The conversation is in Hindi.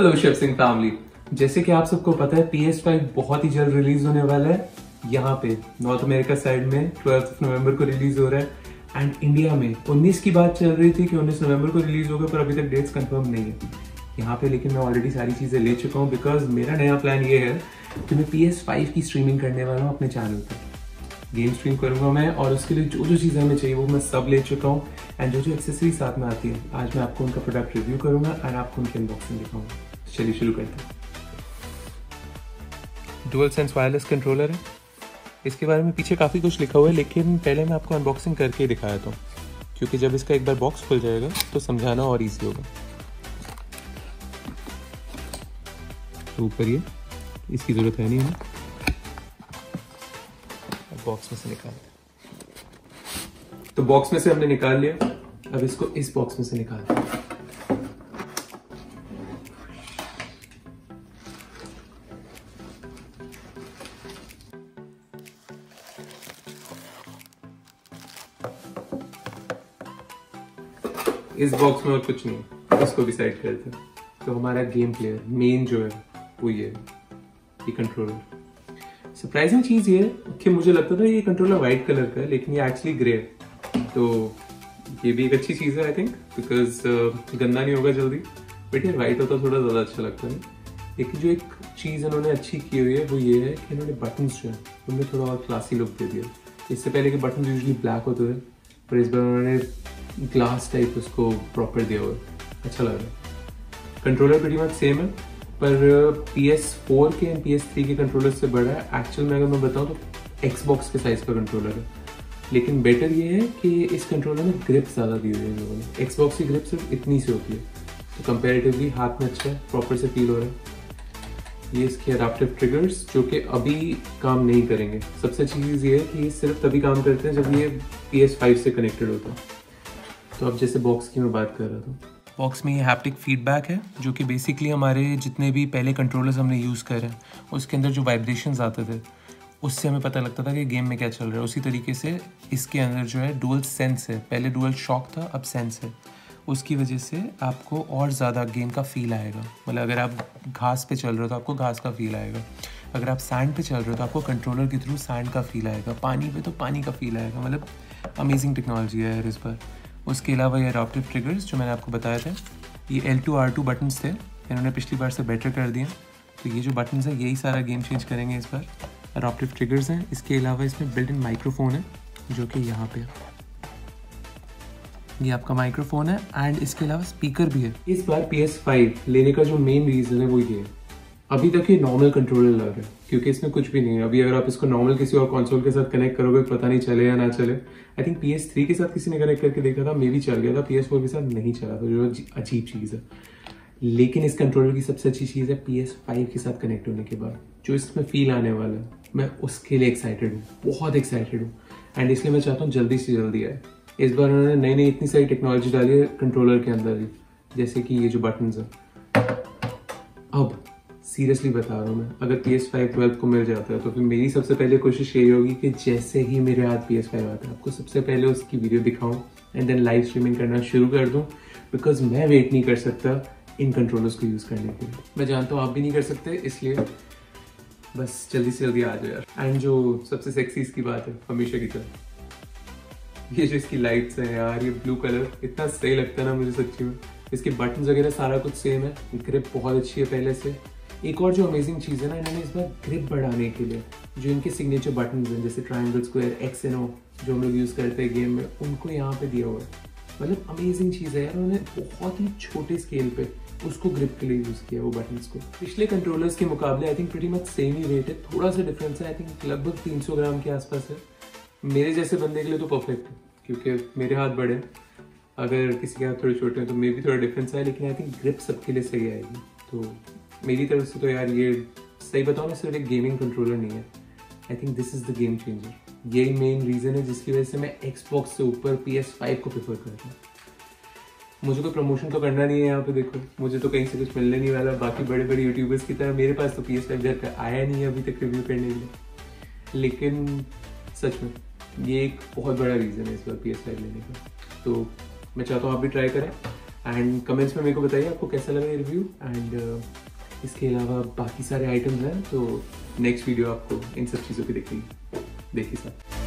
हेलो शिव सिंह फैमिली जैसे कि आप सबको पता है पी एस फाइव बहुत ही जल्द रिलीज़ होने वाला है। यहाँ पे नॉर्थ अमेरिका साइड में ट्वेल्थ नवंबर को रिलीज़ हो रहा है। एंड इंडिया में 19 की बात चल रही थी कि 19 नवंबर को रिलीज़ होगा, पर अभी तक डेट्स कंफर्म नहीं है। यहाँ पे लेकिन मैं ऑलरेडी सारी चीज़ें ले चुका हूँ बिकॉज़ मेरा नया प्लान ये है कि मैं PS5 की स्ट्रीमिंग करने वाला हूँ अपने चैनल पर गेम स्ट्रीम करूँगा मैं और उसके लिए जो जो चीज़ें हमें चाहिए वो मैं सब ले चुका हूँ। एंड जो जो एक्सेसरी साथ में आती है, आज मैं आपको उनका प्रोडक्ट रिव्यू करूँगा एंड आपको उनकी अनबॉक्सिंग दिखाऊँगा। चलिए शुरू करते हैं। डुअल सेंस वायरलेस कंट्रोलर है। इसके बारे में पीछे काफ़ी कुछ लिखा हुआ है लेकिन पहले मैं आपको अनबॉक्सिंग करके ही दिखाया था। क्योंकि जब इसका एक बार बॉक्स खुल जाएगा तो समझाना और ईजी होगा। तो ऊपर ये इसकी ज़रूरत है नहीं हमें। बॉक्स में से निकाल तो बॉक्स में से हमने निकाल लिया। अब इसको इस बॉक्स में से निकाल इस बॉक्स में और कुछ नहीं। उसको भी साइड करते हैं। तो हमारा गेम प्लेयर मेन जो है, वो ये ये कंट्रोलर सरप्राइजिंग चीज़ ये कि मुझे लगता था ये कंट्रोलर व्हाइट कलर का है, लेकिन ये एक्चुअली ग्रे है। तो ये भी एक अच्छी चीज़ है आई थिंक बिकॉज़ गंदा नहीं होगा जल्दी। बट ये व्हाइट होता थोड़ा ज़्यादा अच्छा लगता है। लेकिन जो एक चीज़ इन्होंने अच्छी की हुई है, वो ये है कि इन्होंने बटन जो है, उनमें थोड़ा और क्लासी लुक दे दिया। इससे पहले के बटन यूजली ब्लैक होते थे, पर इस बार उन्होंने ग्लास टाइप उसको प्रॉपर दिया हुआ है। अच्छा लग रहा है। कंट्रोलर pretty मच सेम है, पर पी एस फोर के एंड पी एस थ्री के कंट्रोलर से बड़ा है। एक्चुअल में अगर मैं बताऊँ तो एक्सबॉक्स के साइज़ का कंट्रोलर है। लेकिन बेटर ये है कि इस कंट्रोलर में ग्रिप ज़्यादा दी हुई है लोगों ने। एक्सबॉक्स की ग्रिप सिर्फ़ इतनी सी होती है। तो कंपेरेटिवली हाथ में अच्छा है प्रॉपर से फील हो रहा है। ये इसके अडाप्टिव ट्रिगर्स जो कि अभी काम नहीं करेंगे। सबसे अच्छी चीज़ ये है कि ये सिर्फ़ तभी काम करते हैं जब ये पी एस फाइव से कनेक्टेड होता है। तो अब जैसे बॉक्स की मैं बात कर रहा था। बॉक्स में ये हैप्टिक फीडबैक है, जो कि बेसिकली हमारे जितने भी पहले कंट्रोलर्स हमने यूज़ करे हैं उसके अंदर जो वाइब्रेशन आते थे, उससे हमें पता लगता था कि गेम में क्या चल रहा है। उसी तरीके से इसके अंदर जो है डुअल सेंस है। पहले डुअल शॉक था, अब सेंस है। उसकी वजह से आपको और ज़्यादा गेम का फील आएगा। मतलब अगर आप घास पे चल रहे हो तो आपको घास का फील आएगा। अगर आप सैंड पे चल रहे हो तो आपको कंट्रोलर के थ्रू सैंड का फील आएगा। पानी पे तो पानी का फील आएगा। मतलब अमेजिंग टेक्नोलॉजी है इस पर। उसके अलावा ये अडॉप्टिव ट्रिगर्स जो मैंने आपको बताया था, ये L two R two buttons थे, इन्होंने पिछली बार से बेटर कर दिए। तो ये जो बटन्स है, यही सारा गेम चेंज करेंगे इस बार। अडॉप्टिव ट्रिगर्स हैं। इसके अलावा इसमें बिल्ट इन माइक्रोफोन है, जो कि यहाँ पे ये आपका माइक्रोफोन है एंड इसके अलावा स्पीकर भी है। इस बार पी एस फाइव लेने का जो मेन रीज़न है वो ये है। अभी तक ये नॉर्मल कंट्रोलर लग। रहा है क्योंकि इसमें कुछ भी नहीं है। अभी अगर आप इसको नॉर्मल किसी और कंसोल के साथ कनेक्ट करोगे, पता नहीं चले या ना चले। I think P S three के साथ किसी ने कनेक्ट करके देखा था मे भी चल गया था। पी एस फोर के साथ नहीं चला था, जो अजीब चीज़ है। लेकिन इस कंट्रोलर की सबसे अच्छी चीज़ है पी एस फाइव के साथ कनेक्ट होने के बाद, जो इसमें फील आने वाला है। मैं उसके लिए एक्साइटेड हूँ, बहुत एक्साइटेड हूँ। एंड इसलिए मैं चाहता हूँ जल्दी से जल्दी आए। इस बार उन्होंने नई नई इतनी सारी टेक्नोलॉजी डाली है कंट्रोलर के अंदर ही, जैसे कि ये जो बटन है। अब सीरियसली बता रहा हूँ मैं। अगर पी एस फाइव ट्वेल्व को मिल जाता है तो फिर मेरी सबसे पहले कोशिश यही होगी कि जैसे ही मेरे हाथ पी एस फाइव आता है, आपको सबसे पहले उसकी वीडियो दिखाऊँ एंड देन लाइव स्ट्रीमिंग करना शुरू कर दूँ बिकॉज़ मैं वेट नहीं कर सकता इन कंट्रोलर्स को यूज़ करने के लिए। मैं जानता हूँ आप भी नहीं कर सकते, इसलिए बस जल्दी से जल्दी आ जाए यार। एंड जो सबसे सेक्सी इसकी बात है, हमेशा की तरह। ये जो इसकी लाइट्स हैं यार, ये ब्लू कलर इतना सही लगता है ना मुझे सच्ची में। इसके बटन वगैरह सारा कुछ सेम है ग्रिप बहुत अच्छी है पहले से। एक और जो अमेजिंग चीज़ है ना इन्होंने इस बार ग्रिप बढ़ाने के लिए, जो इनके सिग्नेचर बटन हैं, जैसे triangle square X and O जो हम लोग यूज़ करते हैं गेम में, उनको यहाँ पे दिया हुआ है। मतलब अमेजिंग चीज़ है यार, उन्होंने बहुत ही छोटे स्केल पे उसको ग्रिप के लिए यूज़ किया, वो बटन्स को। पिछले कंट्रोलर्स के मुकाबले I think pretty much same he rate है, थोड़ा सा डिफरेंस है आई थिंक लगभग 300 ग्राम के आसपास है। मेरे जैसे बंदे के लिए तो परफेक्ट है, क्योंकि मेरे हाथ बड़े हैं। अगर किसी के हाथ थोड़े छोटे हैं तो मे भी थोड़ा डिफरेंस है लेकिन आई थिंक ग्रिप सबके लिए सही आएगी तो मेरी तरफ़ से तो यार ये सही बताओ ना सिर्फ़ एक गेमिंग कंट्रोलर नहीं है। I think this is the game changer यही मेन रीज़न है जिसकी वजह से मैं एक्सबॉक्स से ऊपर पी एस फाइव को प्रेफर कर रहा हूँ। मुझे कोई प्रमोशन तो करना नहीं है यहाँ पे, देखो। मुझे तो कहीं से कुछ मिलने नहीं वाला। बाकी बड़े बड़े यूट्यूबर्स की तरह मेरे पास तो पी एस फाइव घर का आया नहीं है अभी तक रिव्यू करने के लिए। लेकिन सच में, ये एक बहुत बड़ा रीज़न है इस बार पी एस फाइव लेने का। तो मैं चाहता हूँ आप भी ट्राई करें। एंड कमेंट्स में मेरे को बताइए आपको कैसा लगा रिव्यू एंड इसके अलावा बाकी सारे आइटम्स हैं तो नेक्स्ट वीडियो आपको इन सब चीज़ों की देखेंगे देखिए सर